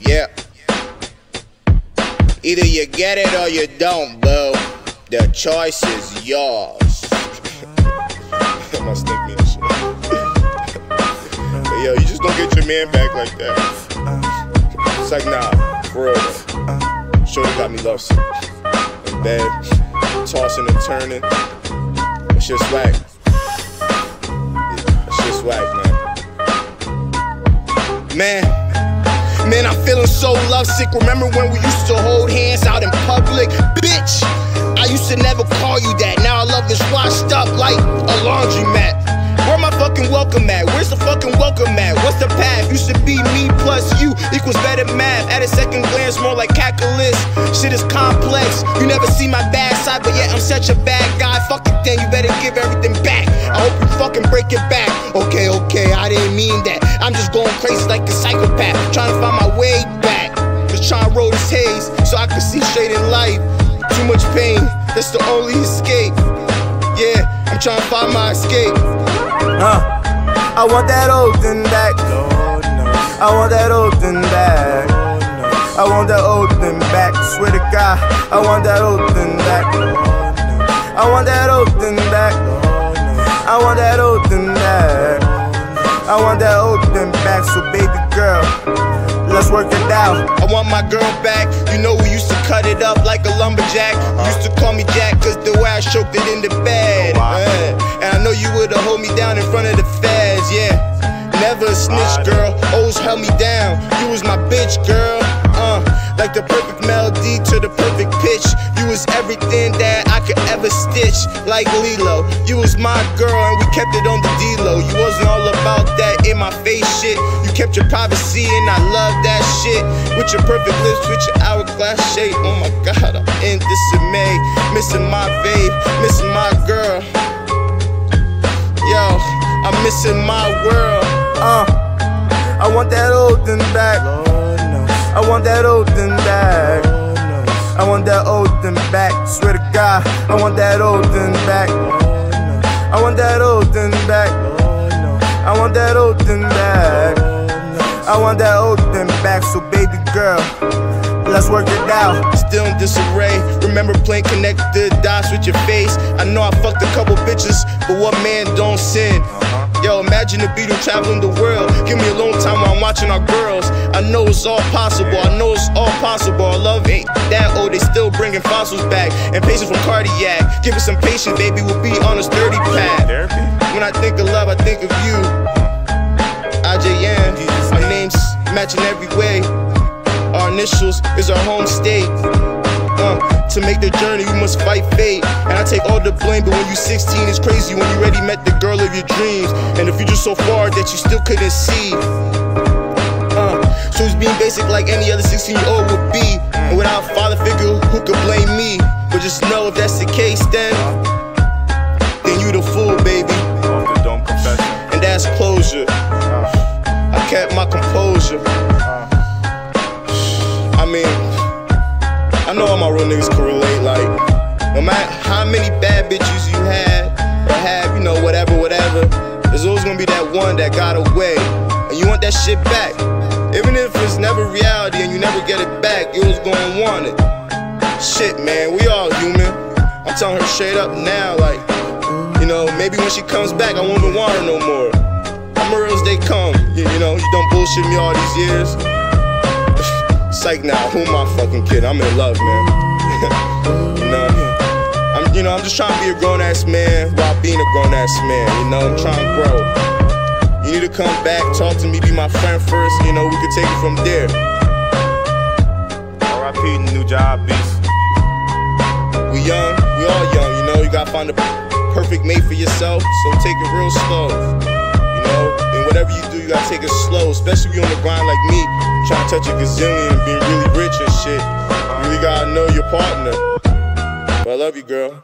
Yeah. Either you get it or you don't, boo. The choice is yours. My stick me shit. Yo, you just don't get your man back like that. It's like, nah, for real. Shorty got me lovesick. In bed, tossing and turning. It's just whack. That shit's whack, man. Man. So lovesick. Remember when we used to hold hands out in public? Bitch, I used to never call you that. Now our love is washed up like a laundromat. Where my fucking welcome at? Where's the fucking welcome at? What's the path? Used to be me plus you equals better math. At a second glance, more like calculus. Shit is complex. You never see my bad side, but yet I'm such a bad guy. Fuck it, then you better give everything back. I hope you fucking break it back. Okay, okay, I didn't mean that. I'm just going crazy like a psychopath, trying to find my way trying to roll this haze so I can see straight in life. Too much pain, that's the only escape. Yeah, I'm trying to find my escape. Uh, I want that old thing back. I want that old thing back. I want that old thing back. Swear to God, I want that old thing back. I want that old thing back. I want that old thing back. I want that old thing back. So baby let's work it out. I want my girl back. You know we used to cut it up like a lumberjack. Used to call me Jack cause the way I choked it in the bed. Uh, and I know you would've hold me down in front of the feds, yeah. Never a snitch, girl. Always held me down. You was my bitch, girl. Uh, like the perfect melody to the perfect pitch. You was everything that I could ever stitch. Like Lilo, you was my girl and we kept it on the D-Lo. You wasn't all about that in my face shit. You kept your privacy and I love that shit. With your perfect lips, with your hourglass shape. Oh my god, I'm in dismay. Missing my babe, missing my girl. Yo, I'm missing my world. Uh, I want that old thing back. I want that old thing back. I want that old thing back. Swear to God, I want that old thing back. I want that old thing back. I want that old thing back. I want that old thing back. So baby girl, let's work it out. Still in disarray. Remember playing connect the dots with your face. I know I fucked a couple bitches, but what man don't sin? Yo, imagine the Beatle traveling the world. Give me a long time while I'm watching our girls. I know it's all possible. I know all possible. Our love ain't that old. They still bringing fossils back and patients from cardiac. Give us some patience, baby. We'll be on a sturdy path. When I think of love, I think of you. IJN. Our names matching every way. Our initials is our home state. Uh, to make the journey, you must fight fate. And I take all the blame, but when you 16, it's crazy when you already met the girl of your dreams. And the future's so far that you still couldn't see. Being basic like any other 16 year old would be. And without a father figure, who could blame me? But just know if that's the case, then, then you the fool, baby. And that's closure. I kept my composure. I mean, I know all my real niggas can relate. Like, no matter how many bad bitches you had or have, you know, whatever, whatever, there's always gonna be that one that got away, and you want that shit back. Even if it's never reality and you never get it back, you was gonna want it. Shit, man, we all human. I'm telling her straight up now, like, you know, maybe when she comes back, I won't even want her no more. I'm real as they come. You, you know, you don't bullshit me all these years. Psych now, who am I fucking kidding? I'm in love, man. you know, I'm, you know, I'm just trying to be a grown ass man while being a grown ass man. You know, I'm trying to grow. You need to come back, talk to me, be my friend first. You know, we could take it from there. R.I.P. Nujabes. We young, we all young. You know, you gotta find the perfect mate for yourself. So take it real slow. You know, and whatever you do, you gotta take it slow. Especially if you on the grind like me, trying to touch a gazillion and being really rich and shit. You really gotta know your partner. But I love you, girl.